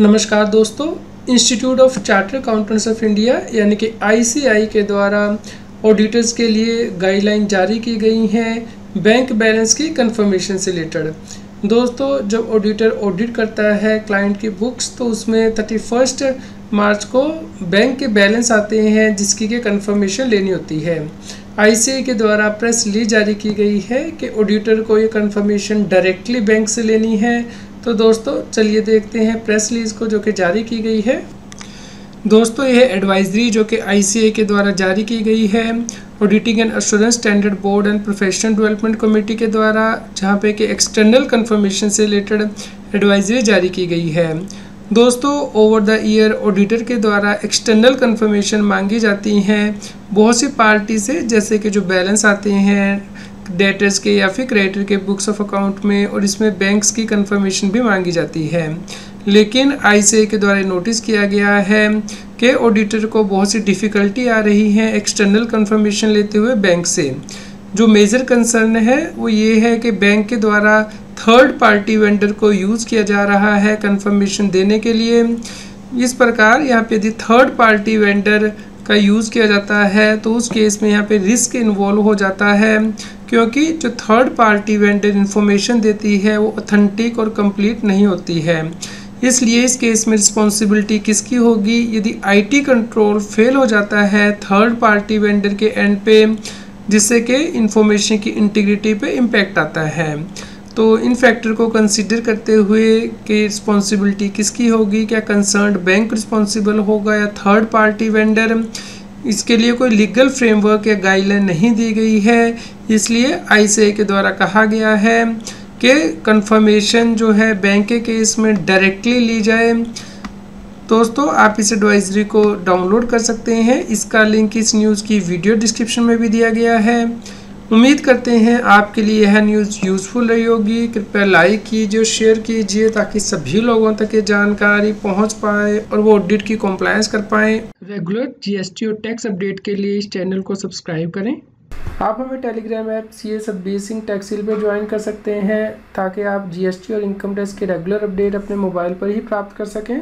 नमस्कार दोस्तों institute of charter accountants of India यानी कि आईसीआई के द्वारा ऑडिटर्स के लिए गाइडलाइन जारी की गई हैं बैंक बैलेंस की कंफर्मेशन से रिलेटेड दोस्तों, जब ऑडिटर ऑडिट करता है क्लाइंट की बुक्स तो उसमें थर्टी फ़र्स्ट मार्च को बैंक के बैलेंस आते हैं, जिसकी के कंफर्मेशन लेनी होती है। आईसीआई के द्वारा प्रेस रिलीज़ जारी की गई है कि ऑडिटर को ये कंफर्मेशन डायरेक्टली बैंक से लेनी है तो दोस्तों, चलिए देखते हैं प्रेस रिलीज़ को जो कि जारी की गई है। दोस्तों, यह एडवाइजरी जो कि आईसीए के द्वारा जारी की गई है। Auditing and assurance standard board and professional development committee के द्वारा, जहाँ पे कि एक्सटर्नल कंफर्मेशन से रिलेटेड एडवाइजरी जारी की गई है। दोस्तों ओवर द ईयर ऑडिटर के द्वारा एक्सटर्नल कंफर्मेशन मांगी जाती हैं। बहुत सी पार्टी से, जैसे कि जो बैलेंस आते हैं डेटर्स के या फिर क्रेडिटर के बुक्स ऑफ़ अकाउंट में और इसमें बैंक्स की कंफर्मेशन भी मांगी जाती है। लेकिन आई के द्वारा नोटिस किया गया है कि ऑडिटर को बहुत सी डिफ़िकल्टी आ रही है एक्सटर्नल कंफर्मेशन लेते हुए बैंक से। जो मेजर कंसर्न है, वो ये है कि बैंक के द्वारा थर्ड पार्टी वेंडर को यूज़ किया जा रहा है कंफर्मेशन देने के लिए। इस प्रकार यहाँ पे यदि थर्ड पार्टी वेंडर का यूज़ किया जाता है तो उस केस में यहाँ पे रिस्क इन्वॉल्व हो जाता है, क्योंकि जो थर्ड पार्टी वेंडर इन्फॉर्मेशन देती है, वो ऑथेंटिक और कंप्लीट नहीं होती है। इसलिए इस केस में रिस्पॉन्सिबिलिटी किसकी होगी? यदि आईटी कंट्रोल फेल हो जाता है थर्ड पार्टी वेंडर के एंड पे, जिससे कि इंफॉर्मेशन की इंटीग्रिटी पे इम्पैक्ट आता है। तो इन फैक्टर को कंसिडर करते हुए कि रिस्पॉन्सिबिलिटी किसकी होगी? क्या कंसर्न बैंक रिस्पॉन्सिबल होगा या थर्ड पार्टी वेंडर इसके लिए कोई लीगल फ्रेमवर्क या गाइडलाइन नहीं दी गई है। इसलिए आई के द्वारा कहा गया है कि कंफर्मेशन जो है बैंक के केस में डायरेक्टली ली जाए। दोस्तों, आप इस एडवाइजरी को डाउनलोड कर सकते हैं। इसका लिंक इस न्यूज़ की वीडियो डिस्क्रिप्शन में भी दिया गया है। उम्मीद करते हैं आपके लिए यह न्यूज़ यूज़फुल रही होगी। कृपया लाइक कीजिए शेयर कीजिए, ताकि सभी लोगों तक ये जानकारी पहुँच पाए और वो ऑडिट की कॉम्प्लायंस कर पाएँ। रेगुलर जीएसटी और टैक्स अपडेट के लिए इस चैनल को सब्सक्राइब करें। आप हमें Telegram app C S Singh टैक्सिल पर ज्वाइन कर सकते हैं, ताकि आप जीएसटी और इनकम टैक्स के रेगुलर अपडेट अपने मोबाइल पर ही प्राप्त कर सकें।